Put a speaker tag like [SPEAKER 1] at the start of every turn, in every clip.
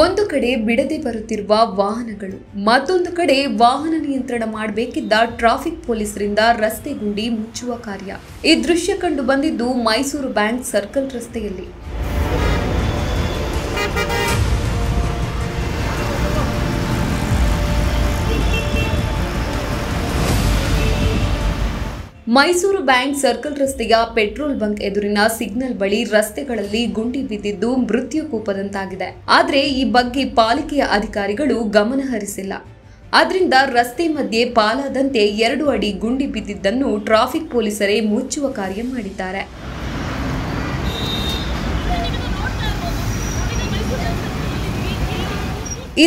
[SPEAKER 1] ಒಂದು ಕಡೆ ಬಿಡದೆ ಬರುತ್ತಿರುವ ವಾಹನಗಳು, ಮತ್ತೊಂದು ಕಡೆ ವಾಹನ ನಿಯಂತ್ರಣ ಮಾಡಬೇಕಿದ್ದ ಟ್ರಾಫಿಕ್ ಪೊಲೀಸರಿಂದ ರಸ್ತೆ ಗುಂಡಿ ಮುಚ್ಚುವ ಕಾರ್ಯ. ಈ ದೃಶ್ಯ ಕಂಡು ಬಂದಿದ್ದು ಮೈಸೂರು ಬ್ಯಾಂಕ್ ಸರ್ಕಲ್ ರಸ್ತೆಯಲ್ಲಿ. ಮೈಸೂರು ಬ್ಯಾಂಕ್ ಸರ್ಕಲ್ ರಸ್ತೆಯ ಪೆಟ್ರೋಲ್ ಬಂಕ್ ಎದುರಿನ ಸಿಗ್ನಲ್ ಬಳಿ ರಸ್ತೆಗಳಲ್ಲಿ ಗುಂಡಿ ಬಿದ್ದಿದ್ದು ಮೃತ್ಯು ಕೂಪದಂತಾಗಿದೆ. ಆದರೆ ಈ ಬಗ್ಗೆ ಪಾಲಿಕೆಯ ಅಧಿಕಾರಿಗಳು ಗಮನ ಹರಿಸಿಲ್ಲ. ಆದ್ರಿಂದ ರಸ್ತೆ ಮಧ್ಯೆ ಪಾಲಾದಂತೆ ಎರಡು ಅಡಿ ಗುಂಡಿ ಬಿದ್ದಿದ್ದನ್ನು ಟ್ರಾಫಿಕ್ ಪೊಲೀಸರೇ ಮುಚ್ಚುವ ಕಾರ್ಯ ಮಾಡಿದ್ದಾರೆ.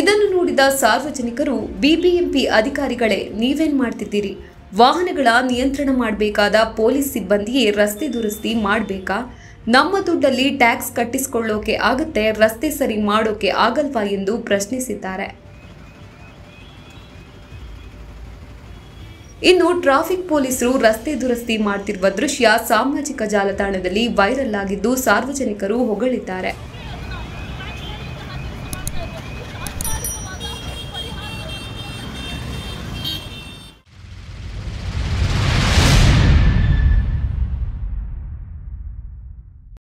[SPEAKER 1] ಇದನ್ನು ನೋಡಿದ ಸಾರ್ವಜನಿಕರು, ಬಿಬಿಎಂಪಿ ಅಧಿಕಾರಿಗಳೇ, ನೀವೇನ್ ಮಾಡ್ತಿದ್ದೀರಿ? ವಾಹನಗಳ ನಿಯಂತ್ರಣ ಮಾಡಬೇಕಾದ ಪೊಲೀಸ್ ಸಿಬ್ಬಂದಿಯೇ ರಸ್ತೆ ದುರಸ್ತಿ ಮಾಡಬೇಕಾ? ನಮ್ಮ ದುಡ್ಡಲ್ಲಿ ಟ್ಯಾಕ್ಸ್ ಕಟ್ಟಿಸಿಕೊಳ್ಳೋಕೆ ಆಗತ್ತೆ, ರಸ್ತೆ ಸರಿ ಮಾಡೋಕೆ ಆಗಲ್ವಾ ಎಂದು ಪ್ರಶ್ನಿಸಿದ್ದಾರೆ. ಇನ್ನು ಟ್ರಾಫಿಕ್ ಪೊಲೀಸರು ರಸ್ತೆ ದುರಸ್ತಿ ಮಾಡ್ತಿರುವ ದೃಶ್ಯ ಸಾಮಾಜಿಕ ಜಾಲತಾಣದಲ್ಲಿ ವೈರಲ್ ಆಗಿದ್ದು ಸಾರ್ವಜನಿಕರು ಹೊಗಳಿದ್ದಾರೆ.